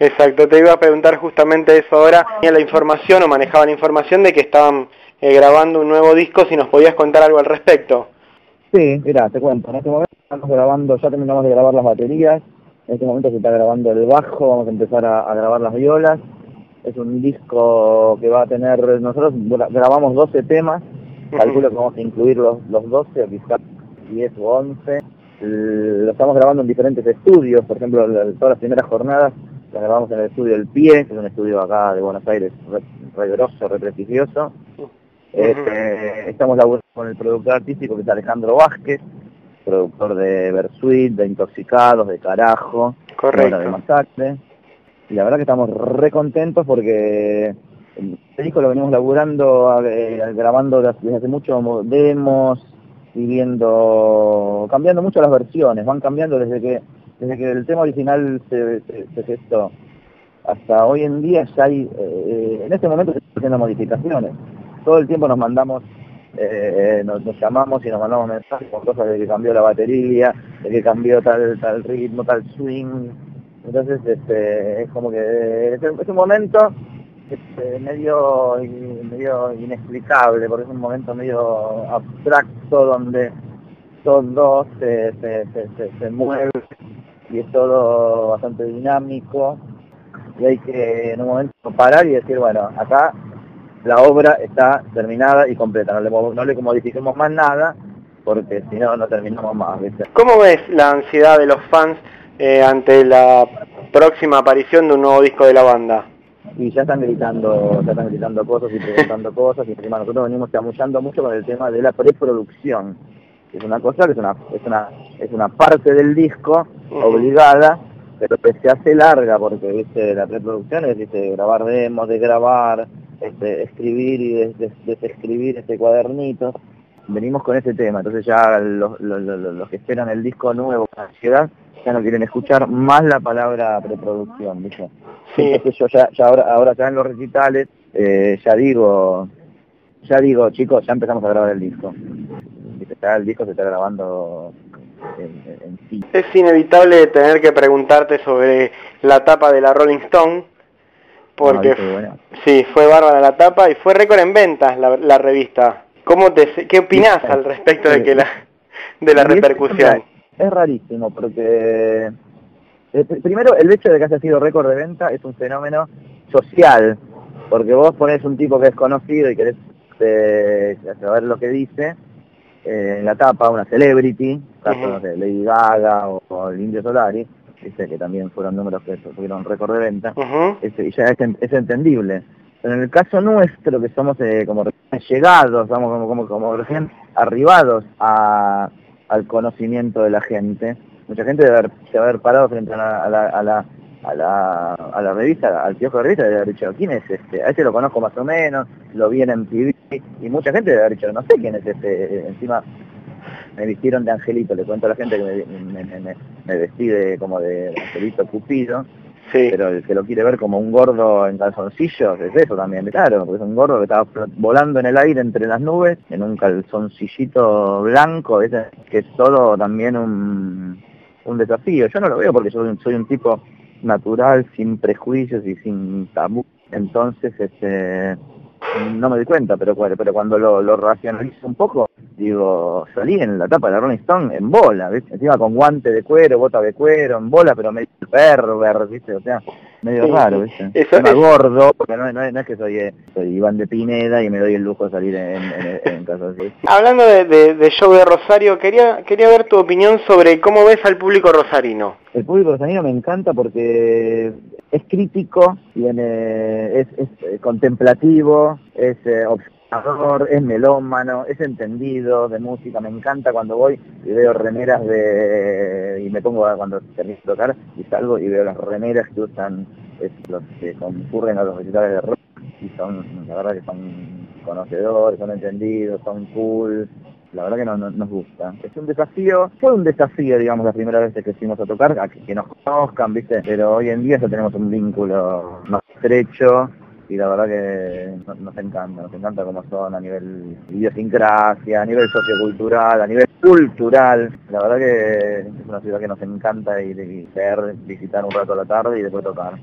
Exacto, te iba a preguntar justamente eso ahora. Tenía la información o manejaba la información de que estaban eh, grabando un nuevo disco, si nos podías contar algo al respecto. Sí, mira, te cuento. En este momento estamos grabando, ya terminamos de grabar las baterías. En este momento se está grabando el bajo, vamos a empezar a, grabar las violas. Es un disco que va a tener, nosotros grabamos 12 temas, calculo que vamos a incluir los, los 12 o quizás 10 o 11. Lo estamos grabando en diferentes estudios, por ejemplo, todas las primeras jornadas las grabamos en el estudio El Pie, que es un estudio acá de Buenos Aires, re, re grosso, re prestigioso. Este, estamos laburando con el productor artístico que es Alejandro Vázquez, productor de Versuit, de Intoxicados, de Carajo, de Masacre. Y la verdad que estamos re contentos porque el disco lo venimos laburando, eh, grabando desde hace mucho demos y viendo, cambiando mucho las versiones, van cambiando desde que desde que el tema original se, se, gestó hasta hoy en día ya hay, eh, en este momento se están haciendo modificaciones. Todo el tiempo nos mandamos, eh, nos, llamamos y nos mandamos mensajes con cosas de que cambió la batería, de que cambió tal, tal ritmo, tal swing. Entonces este, es como que es, un momento este, medio, medio inexplicable, porque es un momento medio abstracto donde todos se, se, se, se mueven y es todo bastante dinámico y hay que en un momento parar y decir, bueno, acá la obra está terminada y completa, no le, no le modifiquemos más nada porque si no, no terminamos más. ¿Cómo ves la ansiedad de los fans eh, ante la próxima aparición de un nuevo disco de la banda? Y ya están gritando, ya están gritando cosas y preguntando cosas y encima nosotros venimos chamullando mucho con el tema de la preproducción es una cosa que es una, es una, es una parte del disco obligada, pero que se hace larga porque viste la preproducción es ¿viste? grabar demos, de grabar, este, escribir y desescribir este cuadernito. Venimos con ese tema, entonces ya los, los, que esperan el disco nuevo con ansiedad ya no quieren escuchar más la palabra preproducción, ¿viste? Sí. Entonces yo ya, ya ahora, ahora ya en los recitales eh, ya digo, ya digo, chicos, ya empezamos a grabar el disco el disco se está grabando en, sí. Es inevitable tener que preguntarte sobre la tapa de la Rolling Stone, porque sí, fue bárbara la tapa y fue récord en ventas la, revista. ¿Cómo te, ¿Qué opinás al respecto de que la de la repercusión? Es rarísimo porque eh, primero el hecho de que haya sido récord de venta es un fenómeno social, porque vos pones un tipo que es conocido y querés eh, saber lo que dice eh, en la tapa una celebrity, caso de Lady Gaga o, el Indio Solari, dice que también fueron números que tuvieron récord de venta, y ya es, entendible. Pero en el caso nuestro, que somos eh, como llegados, vamos como, como, como recién arribados a, al conocimiento de la gente, mucha gente debe haber, haber parado frente a la a la, a la revista, al piojo de revista, de haber dicho, ¿quién es este? A este lo conozco más o menos, lo vi en TV, y mucha gente debe haber dicho, no sé quién es este, encima me vistieron de angelito, le cuento a la gente que me, me, me, vestí de, como de angelito cupido, pero el que lo quiere ver como un gordo en calzoncillos, es eso también, claro, porque es un gordo que estaba volando en el aire entre las nubes, en un calzoncillito blanco, que es todo también un, un desafío. Yo no lo veo porque yo soy un tipo natural, sin prejuicios y sin tabú. Entonces, este, no me di cuenta, pero, pero cuando lo, lo racionalizo un poco, digo, salí en la tapa de la Rolling Stone en bola, ¿viste? Encima con guante de cuero, bota de cuero, en bola, pero medio perver, ¿viste? O sea, medio raro, ¿viste? Eso es... gordo, porque no, no, es que soy, eh, soy, Iván de Pineda y me doy el lujo de salir en, en, en casos así. Hablando de, de, de, show de Rosario, quería, quería ver tu opinión sobre cómo ves al público rosarino. El público rosarino me encanta porque es crítico, tiene, es, es eh, contemplativo, es eh, es melómano, es entendido de música, me encanta cuando voy y veo remeras de... y me pongo cuando termino de tocar y salgo y veo las remeras que usan los que concurren a los recitales de rock y son, la verdad que son conocedores, son entendidos, son cool, la verdad que no, nos gusta. Es un desafío, fue un desafío, digamos, la primera vez que fuimos a tocar, a que, nos conozcan, ¿viste? Pero hoy en día ya tenemos un vínculo más estrecho y la verdad que nos, encanta, nos encanta cómo son a nivel idiosincrasia, a nivel sociocultural, a nivel cultural. La verdad que es una ciudad que nos encanta ir, ver, visitar un rato a la tarde y después tocar.